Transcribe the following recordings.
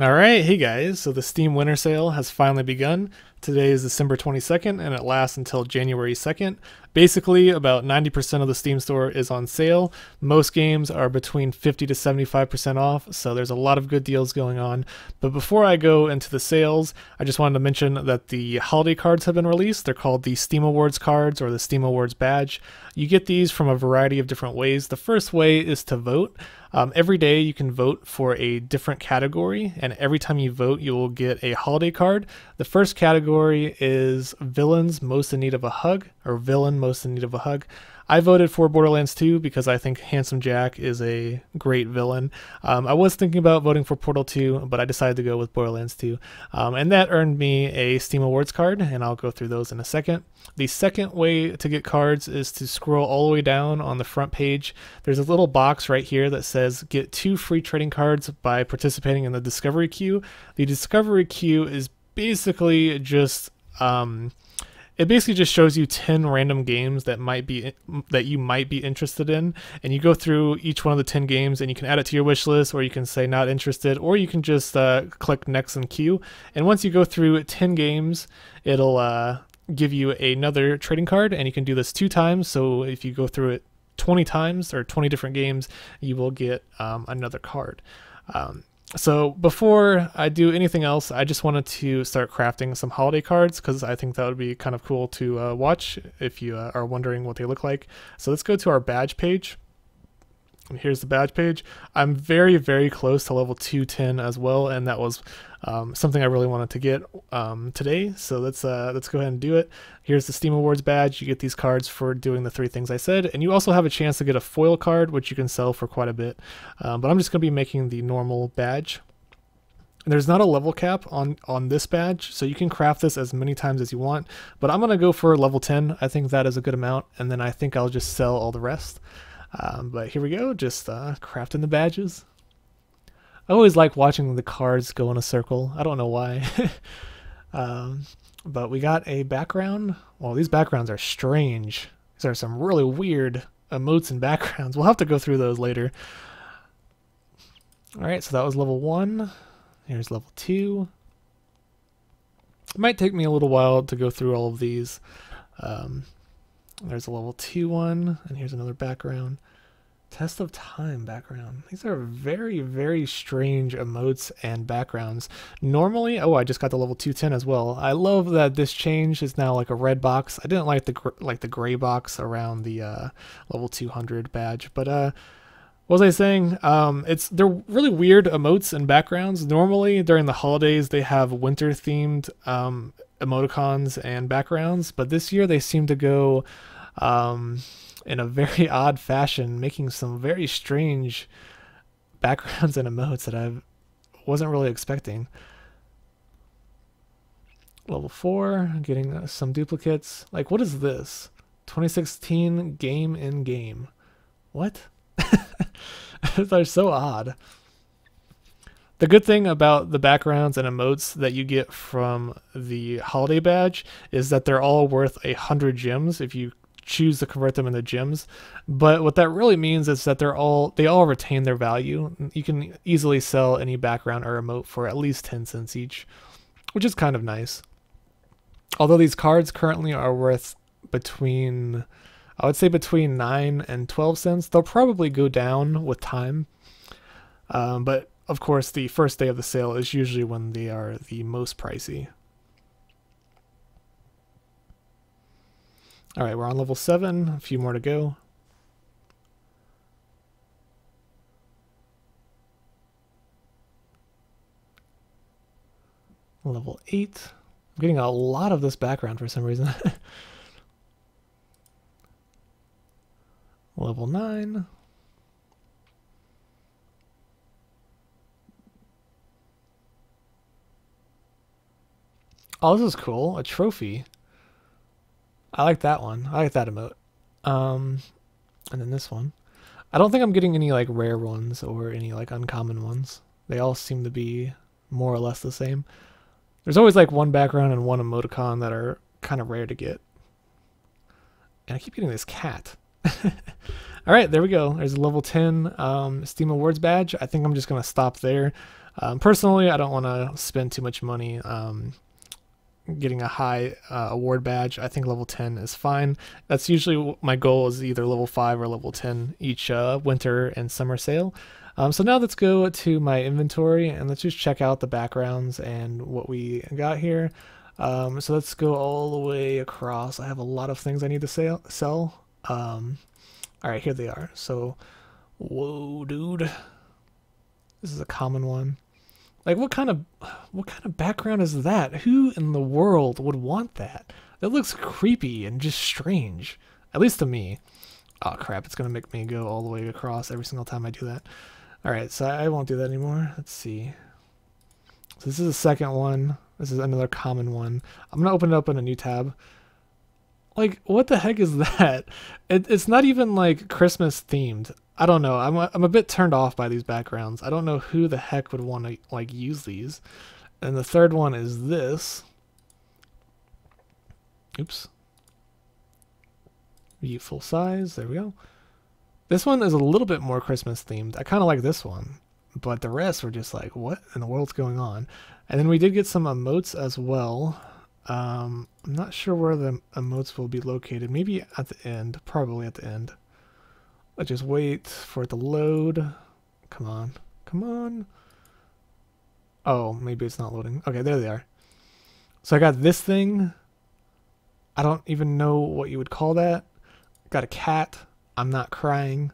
All right, hey guys. So the Steam Winter Sale has finally begun. Today is December 22nd and it lasts until January 2nd. Basically, about 90% of the Steam store is on sale. Most games are between 50 to 75% off, so there's a lot of good deals going on. But before I go into the sales, I just wanted to mention that the holiday cards have been released. They're called the Steam Awards cards or the Steam Awards badge. You get these from a variety of different ways. The first way is to vote. Um, every day you can vote for a different category, and every time you vote, you will get a holiday card. The first category is villains most in need of a hug, or villain most in need of a hug. I voted for Borderlands 2 because I think Handsome Jack is a great villain. Um, I was thinking about voting for Portal 2, but I decided to go with Borderlands 2. Um, and that earned me a Steam Awards card, and I'll go through those in a second. The second way to get cards is to scroll all the way down on the front page. There's a little box right here that says get two free trading cards by participating in the Discovery Queue. The Discovery Queue is basically just. Um, it basically just shows you 10 random games that might be that you might be interested in and you go through each one of the 10 games and you can add it to your wish list or you can say not interested or you can just uh, click next and queue. And once you go through 10 games it'll uh, give you another trading card and you can do this two times. So if you go through it 20 times or 20 different games you will get um, another card. Um, so before I do anything else, I just wanted to start crafting some holiday cards because I think that would be kind of cool to uh, watch if you uh, are wondering what they look like. So let's go to our badge page. And here's the badge page. I'm very, very close to level 210 as well, and that was um, something I really wanted to get um, today. So let's uh, let's go ahead and do it. Here's the Steam Awards badge. You get these cards for doing the three things I said, and you also have a chance to get a foil card, which you can sell for quite a bit. Um, but I'm just going to be making the normal badge. And there's not a level cap on on this badge, so you can craft this as many times as you want. But I'm going to go for level 10. I think that is a good amount, and then I think I'll just sell all the rest. Um, but here we go, just uh, crafting the badges. I always like watching the cards go in a circle. I don't know why. um, but we got a background. Well, these backgrounds are strange. These are some really weird emotes and backgrounds. We'll have to go through those later. Alright, so that was level 1. Here's level 2. It might take me a little while to go through all of these. Um, there's a level 2 one, and here's another background. Test of Time background. These are very, very strange emotes and backgrounds. Normally, oh, I just got the level 210 as well. I love that this change is now like a red box. I didn't like the like the gray box around the uh, level 200 badge, but uh, what was I saying? Um, it's they're really weird emotes and backgrounds. Normally during the holidays they have winter themed um, emoticons and backgrounds, but this year they seem to go um, in a very odd fashion, making some very strange backgrounds and emotes that I wasn't really expecting. Level 4, getting uh, some duplicates. Like, what is this? 2016 game in game. What? They're so odd. The good thing about the backgrounds and emotes that you get from the holiday badge is that they're all worth a hundred gems if you choose to convert them into gems. But what that really means is that they're all they all retain their value. You can easily sell any background or emote for at least 10 cents each, which is kind of nice. Although these cards currently are worth between I would say between 9 and 12 cents. They'll probably go down with time. Um, but of course, the first day of the sale is usually when they are the most pricey. All right, we're on level 7, a few more to go. Level 8. I'm getting a lot of this background for some reason. level 9. Oh, this is cool. A trophy. I like that one. I like that emote. Um, and then this one. I don't think I'm getting any like rare ones or any like uncommon ones. They all seem to be more or less the same. There's always like one background and one emoticon that are kind of rare to get. And I keep getting this cat. all right, there we go. There's a level 10 um, Steam Awards badge. I think I'm just going to stop there. Um, personally, I don't want to spend too much money um, getting a high uh, award badge. I think level 10 is fine. That's usually my goal is either level 5 or level 10 each uh, winter and summer sale. Um, so now let's go to my inventory and let's just check out the backgrounds and what we got here. Um, so let's go all the way across. I have a lot of things I need to sell. sell. Um, all right, here they are. So, whoa, dude, this is a common one. Like, what kind of what kind of background is that? Who in the world would want that? That looks creepy and just strange, at least to me. Oh crap! It's gonna make me go all the way across every single time I do that. All right, so I won't do that anymore. Let's see. So this is the second one. This is another common one. I'm gonna open it up in a new tab. Like, what the heck is that? It, it's not even like Christmas themed. I don't know. I'm a, I'm a bit turned off by these backgrounds. I don't know who the heck would want to like use these. And the third one is this. Oops. View full size. There we go. This one is a little bit more Christmas themed. I kind of like this one, but the rest were just like, what in the world's going on? And then we did get some emotes as well. Um, I'm not sure where the emotes will be located. Maybe at the end. Probably at the end. Let's just wait for it to load. Come on. Come on. Oh, maybe it's not loading. Okay, there they are. So I got this thing. I don't even know what you would call that. Got a cat. I'm not crying.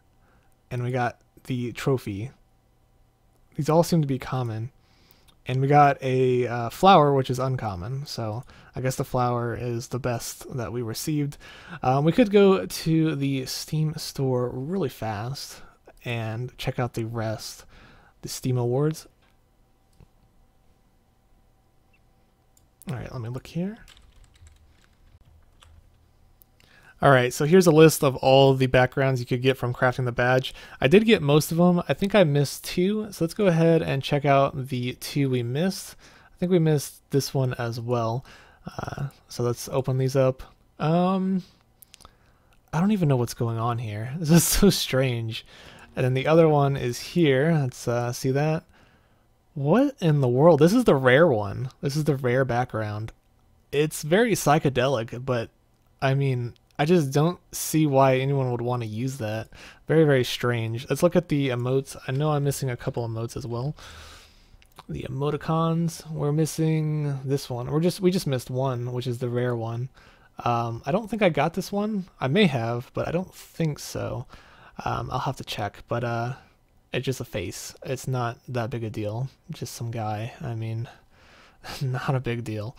And we got the trophy. These all seem to be common. And we got a uh, flower, which is uncommon. So I guess the flower is the best that we received. Um, we could go to the Steam store really fast and check out the rest, the Steam Awards. All right, let me look here. Alright, so here's a list of all the backgrounds you could get from crafting the badge. I did get most of them. I think I missed two, so let's go ahead and check out the two we missed. I think we missed this one as well. Uh, so let's open these up. Um, I don't even know what's going on here. This is so strange. And then the other one is here. Let's uh, see that. What in the world? This is the rare one. This is the rare background. It's very psychedelic, but I mean, I just don't see why anyone would want to use that. Very, very strange. Let's look at the emotes. I know I'm missing a couple of emotes as well. The emoticons, we're missing this one. We're just we just missed one, which is the rare one. Um, I don't think I got this one. I may have, but I don't think so. Um, I'll have to check. But uh, it's just a face. It's not that big a deal. Just some guy. I mean, not a big deal.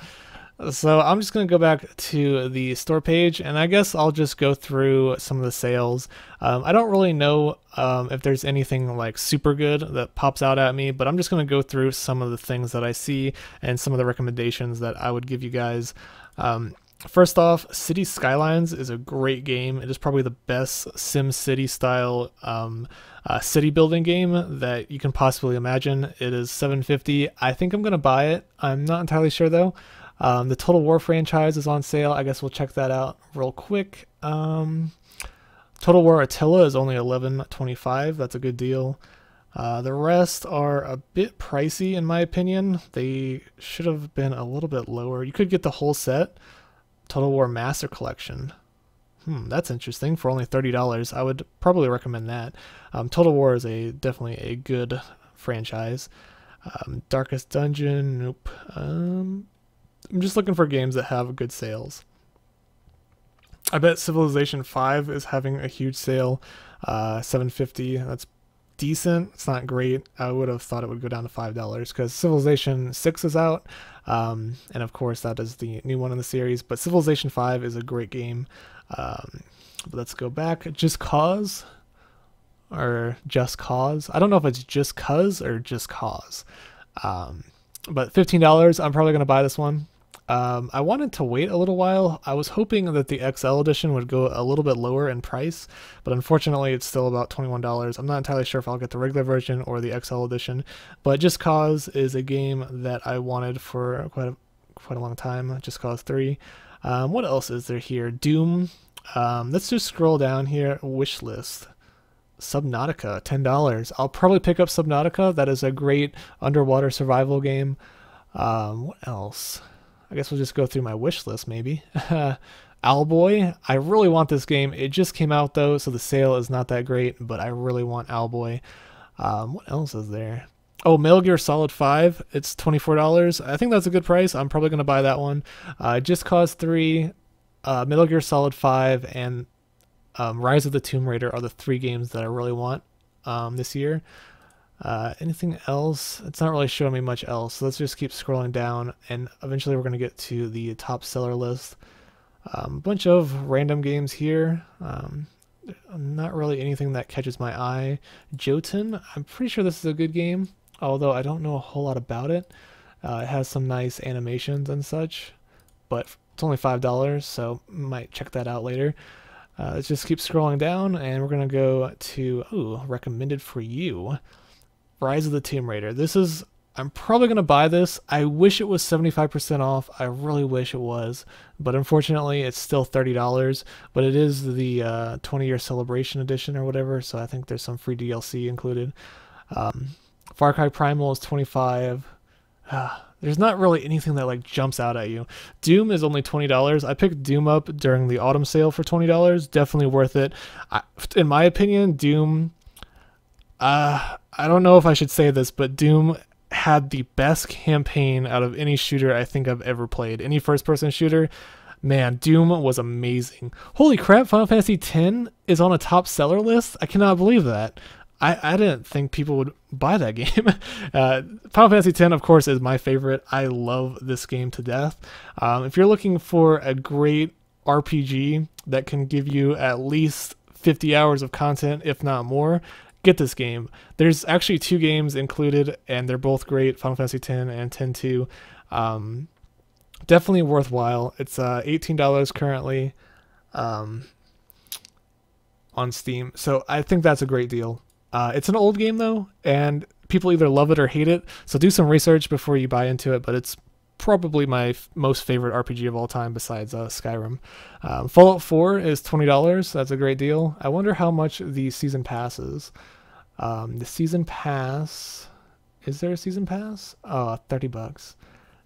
So I'm just going to go back to the store page and I guess I'll just go through some of the sales. Um, I don't really know um, if there's anything like super good that pops out at me, but I'm just going to go through some of the things that I see and some of the recommendations that I would give you guys. Um, First off, City Skylines is a great game. It is probably the best Sim City style um, uh, city building game that you can possibly imagine. It is 750. I think I'm gonna buy it. I'm not entirely sure though. Um, the Total War franchise is on sale. I guess we'll check that out real quick. Um, Total War Attila is only 11.25. That's a good deal. Uh, the rest are a bit pricey in my opinion. They should have been a little bit lower. You could get the whole set. Total War Master Collection. Hmm, that's interesting. For only thirty dollars, I would probably recommend that. Um, Total War is a definitely a good franchise. Um, Darkest Dungeon, nope. Um, I'm just looking for games that have good sales. I bet Civilization 5 is having a huge sale. Uh, 750. That's decent. It's not great. I would have thought it would go down to five dollars because Civilization Six is out, um, and of course that is the new one in the series. But Civilization Five is a great game. Um, let's go back. Just Cause or Just Cause. I don't know if it's Just Cause or Just Cause. Um, but fifteen dollars. I'm probably gonna buy this one. Um, I wanted to wait a little while. I was hoping that the XL edition would go a little bit lower in price, but unfortunately it's still about $21. I'm not entirely sure if I'll get the regular version or the XL edition, but Just Cause is a game that I wanted for quite a, quite a long time, Just Cause 3. Um, what else is there here? Doom. Um, let's just scroll down here. Wish list. Subnautica, $10. I'll probably pick up Subnautica. That is a great underwater survival game. Um, what else? I guess we'll just go through my wish list maybe. Owlboy, I really want this game. It just came out though, so the sale is not that great, but I really want Owlboy. Um, what else is there? Oh, Metal Gear Solid 5, it's $24. I think that's a good price. I'm probably going to buy that one. Uh, Just Cause 3, uh, Metal Gear Solid 5, and um, Rise of the Tomb Raider are the three games that I really want um, this year. Uh, anything else? It's not really showing me much else. So let's just keep scrolling down, and eventually we're going to get to the top seller list. A um, bunch of random games here. Um, not really anything that catches my eye. Jotun, I'm pretty sure this is a good game, although I don't know a whole lot about it. Uh, it has some nice animations and such, but it's only $5, so might check that out later. Uh, let's just keep scrolling down, and we're going to go to, ooh, recommended for you. Rise of the Tomb Raider. This is, I'm probably going to buy this. I wish it was 75% off. I really wish it was. But unfortunately, it's still $30. But it is the uh, 20 year celebration edition or whatever. So I think there's some free DLC included. Um, Far Cry Primal is 25 uh, there's not really anything that like jumps out at you. Doom is only twenty dollars. I picked Doom up during the autumn sale for twenty dollars. Definitely worth it. I, in my opinion, Doom uh, I don't know if I should say this, but Doom had the best campaign out of any shooter I think I've ever played. Any first person shooter. Man, Doom was amazing. Holy crap, Final Fantasy X is on a top seller list? I cannot believe that. I, I didn't think people would buy that game. Uh, Final Fantasy X, of course, is my favorite. I love this game to death. Um, if you're looking for a great RPG that can give you at least 50 hours of content, if not more, get this game. There's actually two games included, and they're both great Final Fantasy X and X 2. Um, definitely worthwhile. It's uh, $18 currently um, on Steam. So I think that's a great deal. Uh, it's an old game, though, and people either love it or hate it. So do some research before you buy into it, but it's probably my most favorite RPG of all time besides uh, Skyrim. Um, Fallout 4 is $20. That's a great deal. I wonder how much the season pass is. Um, the season pass. Is there a season pass? Oh, 30 bucks.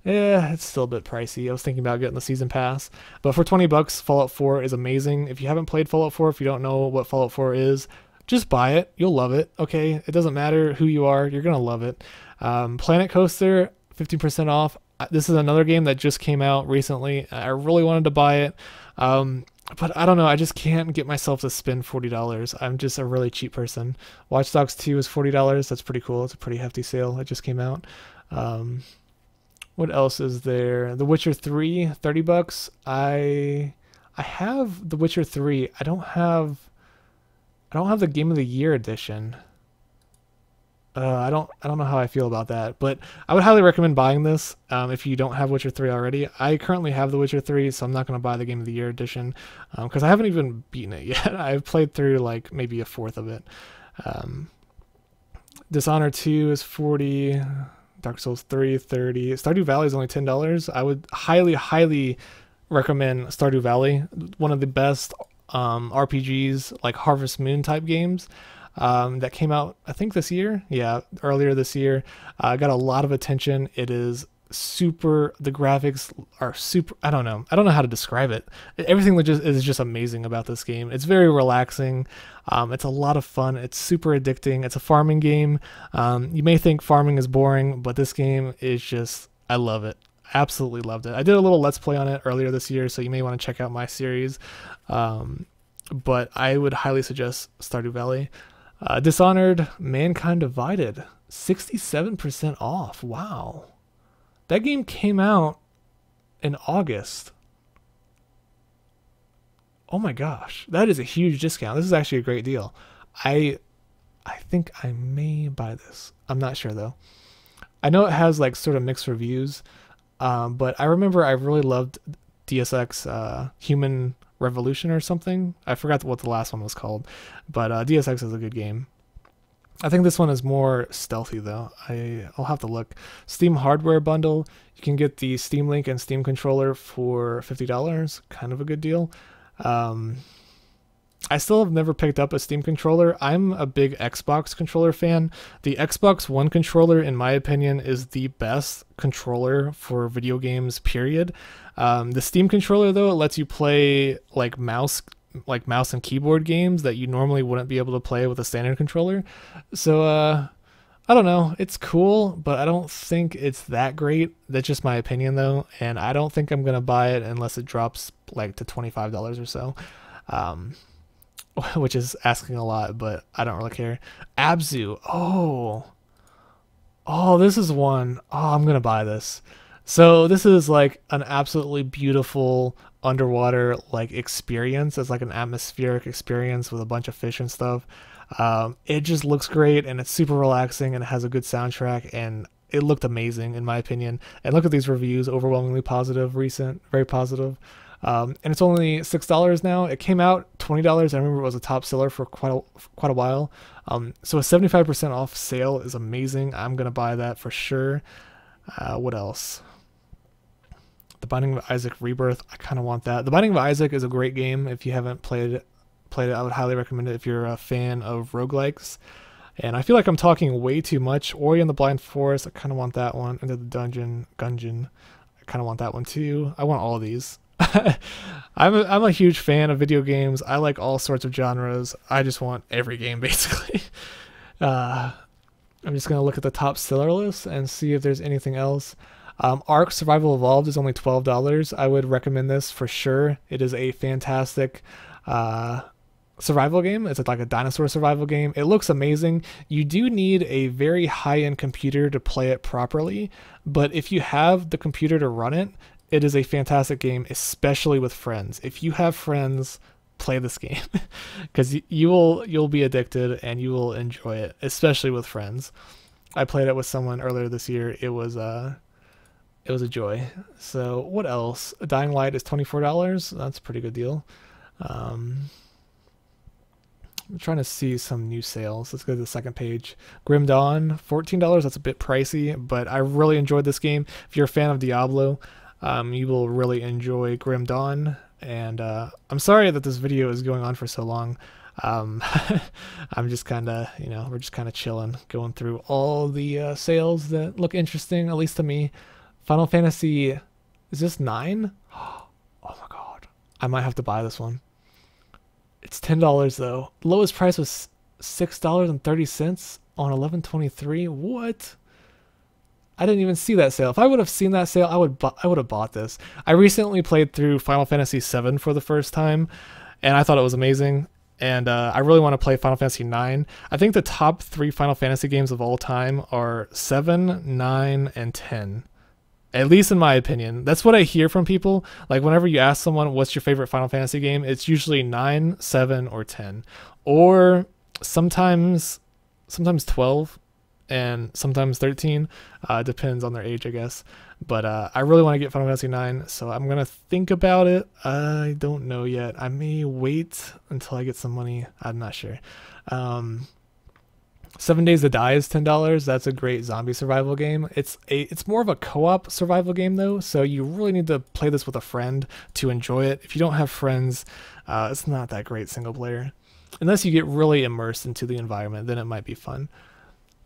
Yeah, it's still a bit pricey. I was thinking about getting the season pass. But for 20 bucks, Fallout 4 is amazing. If you haven't played Fallout 4, if you don't know what Fallout 4 is, just buy it. You'll love it. Okay, it doesn't matter who you are, you're gonna love it. Um, Planet Coaster, 15% off. This is another game that just came out recently. I really wanted to buy it. Um, but I don't know. I just can't get myself to spend forty dollars. I'm just a really cheap person. Watch Dogs Two is forty dollars. That's pretty cool. It's a pretty hefty sale. It just came out. Um, what else is there? The Witcher 3, 30 bucks. I I have The Witcher 3. I don't have I don't have the Game of the Year edition. Uh, I don't I don't know how I feel about that, but I would highly recommend buying this um, if you don't have Witcher 3 already. I currently have The Witcher 3, so I'm not going to buy the Game of the Year edition because um, I haven't even beaten it yet. I've played through like maybe a fourth of it. Um, Dishonored 2 is 40. Dark Souls 3 30. Stardew Valley is only $10. I would highly highly recommend Stardew Valley, one of the best um, RPGs like Harvest Moon type games um, that came out, I think this year. Yeah, earlier this year. Uh, got a lot of attention. It is super. The graphics are super. I don't know. I don't know how to describe it. Everything just is just amazing about this game. It's very relaxing. Um, it's a lot of fun. It's super addicting. It's a farming game. Um, you may think farming is boring, but this game is just. I love it absolutely loved it. I did a little let's play on it earlier this year, so you may want to check out my series. Um, but I would highly suggest Stardew Valley. Uh, Dishonored, Mankind Divided, 67% off. Wow. That game came out in August. Oh my gosh, that is a huge discount. This is actually a great deal. I I think I may buy this. I'm not sure though. I know it has like sort of mixed reviews, um, but I remember I really loved Deus Ex uh, Human Revolution or something. I forgot what the last one was called, but uh, Deus Ex is a good game. I think this one is more stealthy though. I I'll have to look. Steam hardware bundle. You can get the Steam Link and Steam controller for fifty dollars. Kind of a good deal. Um, I still have never picked up a Steam controller. I'm a big Xbox controller fan. The Xbox One controller, in my opinion, is the best controller for video games, period. Um, the Steam controller, though, it lets you play like mouse like mouse and keyboard games that you normally wouldn't be able to play with a standard controller. So uh I don't know. It's cool, but I don't think it's that great. That's just my opinion though, and I don't think I'm going to buy it unless it drops like to $25 or so. Um which is asking a lot, but I don't really care. Abzu. Oh. Oh, this is one. Oh, I'm going to buy this. So this is like an absolutely beautiful underwater like experience. It's like an atmospheric experience with a bunch of fish and stuff. Um, it just looks great and it's super relaxing and it has a good soundtrack and it looked amazing in my opinion. And look at these reviews, overwhelmingly positive, recent, very positive. Um, and it's only six dollars now. It came out twenty dollars. I remember it was a top seller for quite a, quite a while. Um, so a seventy five percent off sale is amazing. I'm gonna buy that for sure. Uh, what else? The Binding of Isaac Rebirth. I kind of want that. The Binding of Isaac is a great game. If you haven't played played it, I would highly recommend it. If you're a fan of roguelikes. And I feel like I'm talking way too much. Ori and the Blind Forest. I kind of want that one. Into the Dungeon. Gungeon. I kind of want that one too. I want all these. I'm a, I'm a huge fan of video games. I like all sorts of genres. I just want every game basically. Uh, I'm just gonna look at the top seller list and see if there's anything else. Um, Ark Survival Evolved is only twelve dollars. I would recommend this for sure. It is a fantastic uh, survival game. It's like a dinosaur survival game. It looks amazing. You do need a very high end computer to play it properly, but if you have the computer to run it, it is a fantastic game, especially with friends. If you have friends, play this game because you will you'll be addicted and you will enjoy it, especially with friends. I played it with someone earlier this year. It was uh it was a joy. So what else? Dying Light is twenty four dollars. That's a pretty good deal. Um, I'm trying to see some new sales. Let's go to the second page. Grim Dawn, $14. That's a bit pricey, but I really enjoyed this game. If you're a fan of Diablo, um, you will really enjoy Grim Dawn. And uh, I'm sorry that this video is going on for so long. Um, I'm just kind of, you know, we're just kind of chilling, going through all the uh, sales that look interesting, at least to me. Final Fantasy, is this 9? Oh my god. I might have to buy this one. It's $10 though. Lowest price was $6.30 on 1123. What? I didn't even see that sale. If I would have seen that sale, I would bu- I would have bought this. I recently played through Final Fantasy VII for the first time, and I thought it was amazing. And uh, I really want to play Final Fantasy IX. I think the top three Final Fantasy games of all time are seven, nine, and ten. At least in my opinion, that's what I hear from people. Like whenever you ask someone what's your favorite Final Fantasy game, it's usually nine, seven, or ten, or sometimes sometimes twelve and sometimes 13. Uh, depends on their age, I guess. But uh, I really want to get Final Fantasy 9, so I'm gonna think about it. I don't know yet. I may wait until I get some money. I'm not sure. Um, Seven Days to Die is ten dollars. That's a great zombie survival game. It's a it's more of a co-op survival game though, so you really need to play this with a friend to enjoy it. If you don't have friends, uh, it's not that great single player. Unless you get really immersed into the environment, then it might be fun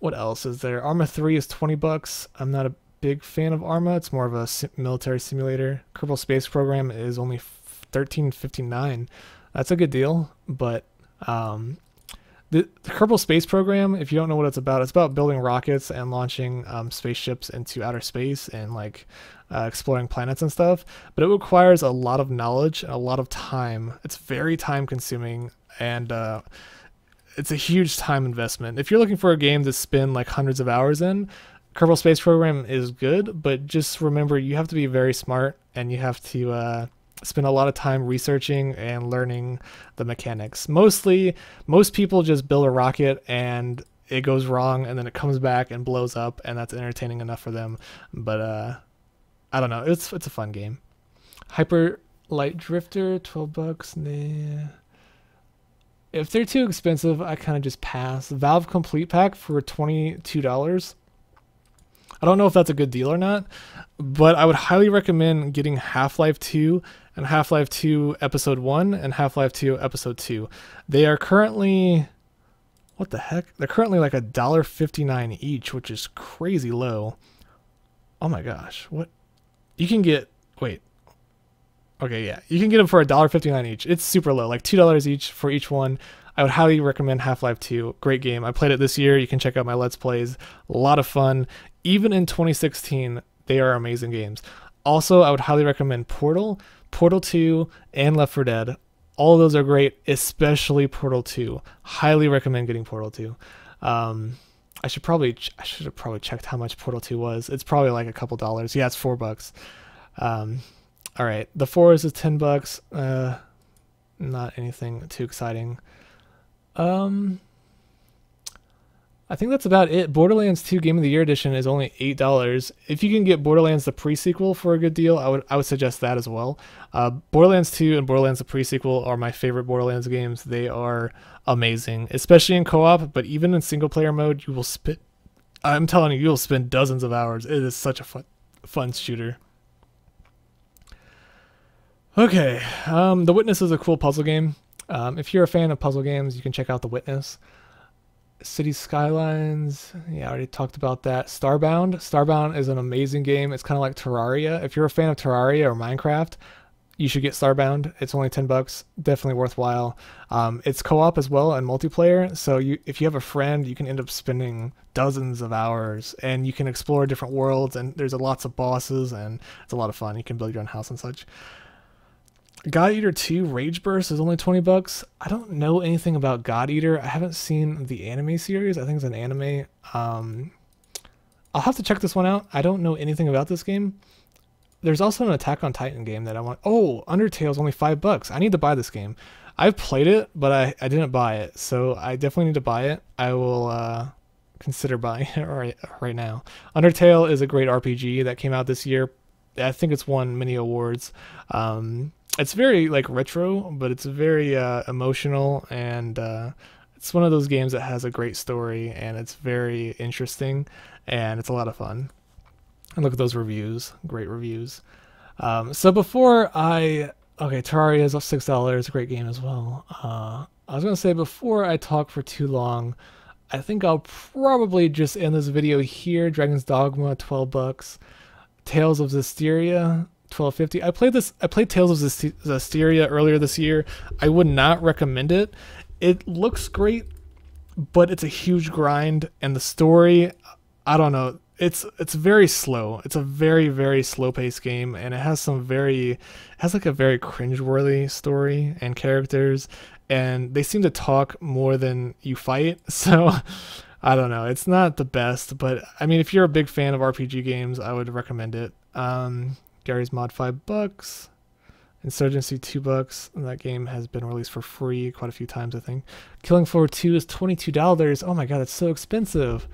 what else is there? Arma 3 is 20 bucks. I'm not a big fan of Arma. It's more of a military simulator. Kerbal Space Program is only 13.59. That's a good deal, but um, the, the, Kerbal Space Program, if you don't know what it's about, it's about building rockets and launching um, spaceships into outer space and like uh, exploring planets and stuff. But it requires a lot of knowledge and a lot of time. It's very time consuming and uh, it's a huge time investment. If you're looking for a game to spend like hundreds of hours in, Kerbal Space Program is good, but just remember you have to be very smart and you have to uh, spend a lot of time researching and learning the mechanics. Mostly, most people just build a rocket and it goes wrong and then it comes back and blows up and that's entertaining enough for them. But uh, I don't know. It's it's a fun game. Hyper Light Drifter, twelve bucks. Nah if they're too expensive, I kind of just pass. Valve Complete Pack for $22. I don't know if that's a good deal or not, but I would highly recommend getting Half Life 2 and Half Life 2 Episode 1 and Half Life 2 Episode 2. They are currently. What the heck? They're currently like a dollar fifty nine each, which is crazy low. Oh my gosh. What? You can get. Wait. Okay, yeah. You can get them for a dollar fifty nine each. It's super low, like $2 each for each one. I would highly recommend Half Life 2. Great game. I played it this year. You can check out my Let's Plays. A lot of fun. Even in 2016, they are amazing games. Also, I would highly recommend Portal, Portal 2, and Left 4 Dead. All those are great, especially Portal 2. Highly recommend getting Portal 2. Um, I should probably I should have probably checked how much Portal 2 was. It's probably like a couple dollars. Yeah, it's four bucks. Um, all right, the Forest is a ten bucks. Uh, not anything too exciting. Um, I think that's about it. Borderlands 2 Game of the Year edition is only eight dollars. If you can get Borderlands the pre-sequel for a good deal, I would I would suggest that as well. Uh, Borderlands 2 and Borderlands the pre-sequel are my favorite Borderlands games. They are amazing, especially in co-op, but even in single-player mode, you will spit. I'm telling you, you'll spend dozens of hours. It is such a fun fun shooter. Okay, um, The Witness is a cool puzzle game. Um, if you're a fan of puzzle games, you can check out The Witness. City Skylines, yeah, I already talked about that. Starbound, Starbound is an amazing game. It's kind of like Terraria. If you're a fan of Terraria or Minecraft, you should get Starbound. It's only 10 bucks, definitely worthwhile. Um, it's co-op as well and multiplayer, so you if you have a friend, you can end up spending dozens of hours and you can explore different worlds and there's a lots of bosses and it's a lot of fun. You can build your own house and such. God Eater 2 Rage Burst is only 20 bucks. I don't know anything about God Eater. I haven't seen the anime series. I think it's an anime. Um, I'll have to check this one out. I don't know anything about this game. There's also an Attack on Titan game that I want. Oh, Undertale is only 5 bucks. I need to buy this game. I've played it, but I, I didn't buy it. So I definitely need to buy it. I will uh, consider buying it right, right now. Undertale is a great RPG that came out this year. I think it's won many awards. Um, it's very like retro, but it's very uh, emotional and uh, it's one of those games that has a great story and it's very interesting and it's a lot of fun. And look at those reviews, great reviews. Um, so before I okay, Terraria is six dollars, great game as well. Uh, I was gonna say before I talk for too long, I think I'll probably just end this video here. Dragon's Dogma, twelve bucks. Tales of Zestiria, 1250. I played this. I played Tales of Zestiria earlier this year. I would not recommend it. It looks great, but it's a huge grind, and the story, I don't know. It's it's very slow. It's a very very slow paced game, and it has some very has like a very cringeworthy story and characters, and they seem to talk more than you fight. So. I don't know. It's not the best, but I mean, if you're a big fan of RPG games, I would recommend it. Um, Garry's Mod five bucks. Insurgency two bucks. And that game has been released for free quite a few times, I think. Killing Floor 2 is $22. Oh my god, that's so expensive.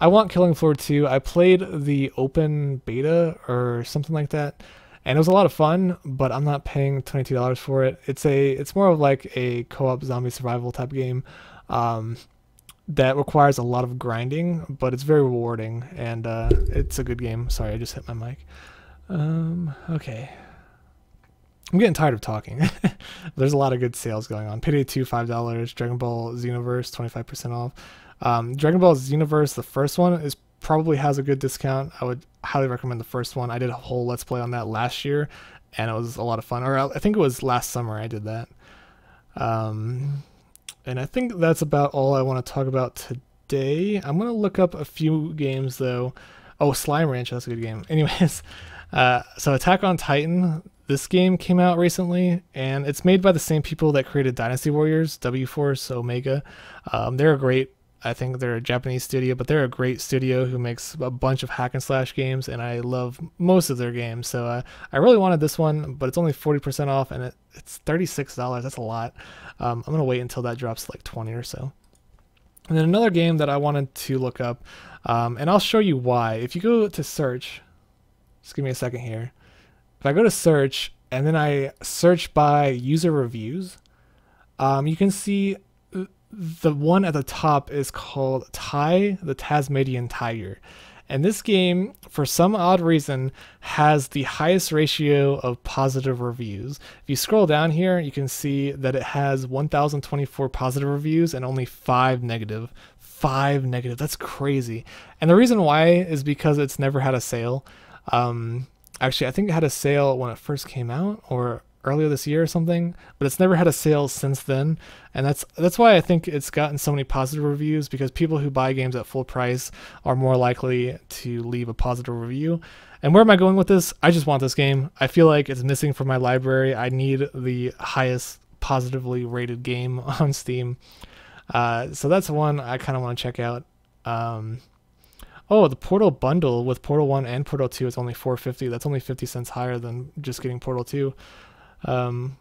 I want Killing Floor 2. I played the open beta or something like that, and it was a lot of fun, but I'm not paying $22 for it. It's a it's more of like a co-op zombie survival type game. Um, that requires a lot of grinding, but it's very rewarding and uh, it's a good game. Sorry, I just hit my mic. Um, okay. I'm getting tired of talking. There's a lot of good sales going on. Payday 2, $5. Dragon Ball Xenoverse, 25% off. Um, Dragon Ball Xenoverse, the first one, is probably has a good discount. I would highly recommend the first one. I did a whole Let's Play on that last year, and it was a lot of fun. Or I think it was last summer I did that. Um, and I think that's about all I want to talk about today. I'm going to look up a few games, though. Oh, Slime Ranch, that's a good game. Anyways, uh, so Attack on Titan, this game came out recently, and it's made by the same people that created Dynasty Warriors, W Force, Omega. Um, they're a great, I think they're a Japanese studio, but they're a great studio who makes a bunch of hack and slash games, and I love most of their games. So uh, I really wanted this one, but it's only 40% off, and it, it's $36. That's a lot. Um, I'm going to wait until that drops like 20 or so. And then another game that I wanted to look up, um, and I'll show you why. If you go to search, just give me a second here. If I go to search and then I search by user reviews, um, you can see the one at the top is called Ty, the Tasmanian Tiger. And this game, for some odd reason, has the highest ratio of positive reviews. If you scroll down here, you can see that it has 1,024 positive reviews and only five negative. Five negative. That's crazy. And the reason why is because it's never had a sale. Um, actually, I think it had a sale when it first came out, or earlier this year or something, but it's never had a sale since then. And that's that's why I think it's gotten so many positive reviews because people who buy games at full price are more likely to leave a positive review. And where am I going with this? I just want this game. I feel like it's missing from my library. I need the highest positively rated game on Steam. Uh, so that's one I kind of want to check out. Um, oh, the Portal bundle with Portal 1 and Portal 2 is only 450. That's only 50 cents higher than just getting Portal 2. Um,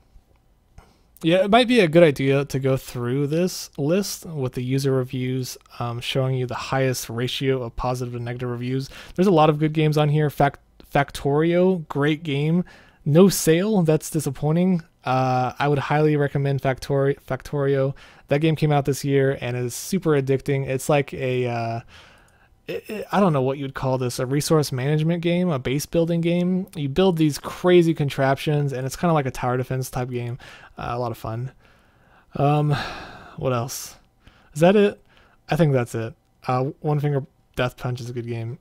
yeah, it might be a good idea to go through this list with the user reviews um, showing you the highest ratio of positive and negative reviews. There's a lot of good games on here. Fact Factorio, great game. No sale, that's disappointing. Uh, I would highly recommend Factori- Factorio. That game came out this year and is super addicting. It's like a uh, I don't know what you'd call this a resource management game, a base building game. You build these crazy contraptions, and it's kind of like a tower defense type game. Uh, a lot of fun. Um, what else? Is that it? I think that's it. Uh, One Finger Death Punch is a good game.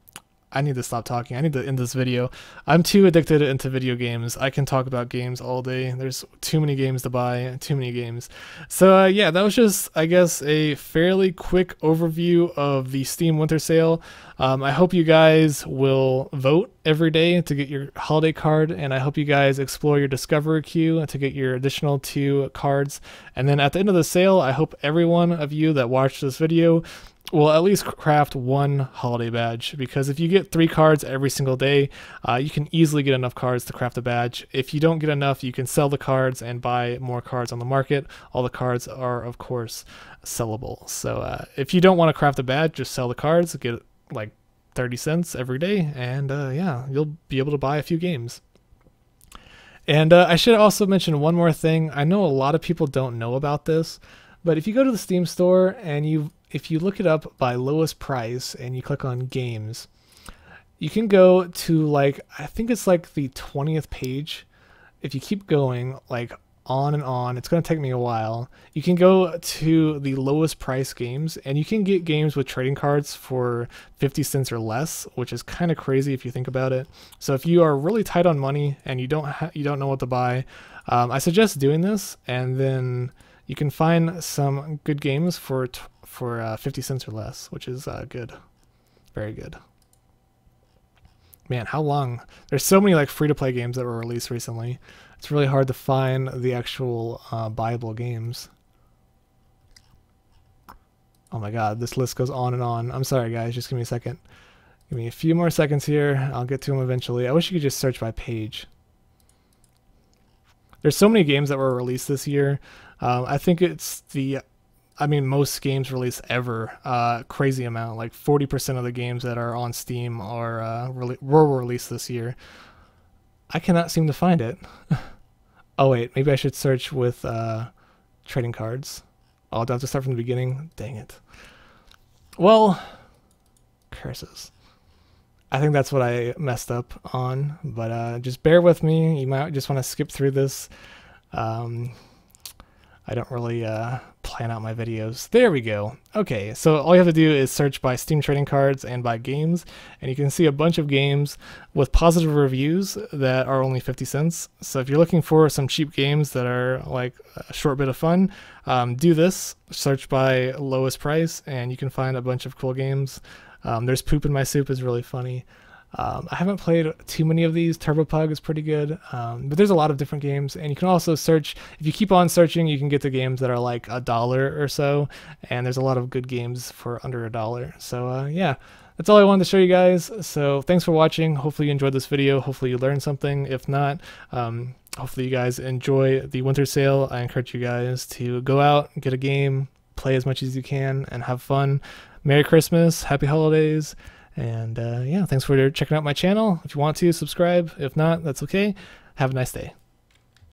I need to stop talking. I need to end this video. I'm too addicted into video games. I can talk about games all day. There's too many games to buy, too many games. So uh, yeah, that was just, I guess, a fairly quick overview of the Steam Winter Sale. Um, I hope you guys will vote every day to get your holiday card, and I hope you guys explore your Discover queue to get your additional two cards. And then at the end of the sale, I hope every one of you that watched this video will at least craft one holiday badge because if you get three cards every single day, uh, you can easily get enough cards to craft a badge. If you don't get enough, you can sell the cards and buy more cards on the market. All the cards are, of course, sellable. So uh, if you don't want to craft a badge, just sell the cards, get like 30 cents every day, and uh, yeah, you'll be able to buy a few games. And uh, I should also mention one more thing. I know a lot of people don't know about this, but if you go to the Steam store and you if you look it up by lowest price and you click on games, you can go to like, I think it's like the 20th page. If you keep going, like on and on, it's going to take me a while. You can go to the lowest price games and you can get games with trading cards for 50 cents or less, which is kind of crazy if you think about it. So if you are really tight on money and you don't you don't know what to buy, um, I suggest doing this and then you can find some good games for for uh, 50 cents or less, which is uh, good. Very good. Man, how long? There's so many like free-to-play games that were released recently. It's really hard to find the actual uh, buyable games. Oh my god, this list goes on and on. I'm sorry guys, just give me a second. Give me a few more seconds here. I'll get to them eventually. I wish you could just search by page. There's so many games that were released this year. Um, I think it's the, I mean, most games released ever. Uh, crazy amount. Like 40% of the games that are on Steam are uh, re- were released this year. I cannot seem to find it. oh wait, maybe I should search with uh, trading cards. Oh, do I have to start from the beginning? Dang it. Well, curses. I think that's what I messed up on, but uh, just bear with me. You might just want to skip through this. Um, I don't really uh, plan out my videos. There we go. Okay, so all you have to do is search by Steam trading cards and by games, and you can see a bunch of games with positive reviews that are only 50 cents. So if you're looking for some cheap games that are like a short bit of fun, um, do this. Search by lowest price, and you can find a bunch of cool games. Um, there's Poop in My Soup is really funny. Um, I haven't played too many of these. Turbo Pug is pretty good, um, but there's a lot of different games, and you can also search. If you keep on searching, you can get to games that are like a dollar or so, and there's a lot of good games for under a dollar. So uh, yeah, that's all I wanted to show you guys. So thanks for watching. Hopefully you enjoyed this video. Hopefully you learned something. If not, um, hopefully you guys enjoy the winter sale. I encourage you guys to go out, get a game, play as much as you can, and have fun. Merry Christmas, Happy Holidays. And uh, yeah, thanks for checking out my channel. If you want to, subscribe. If not, that's okay. Have a nice day.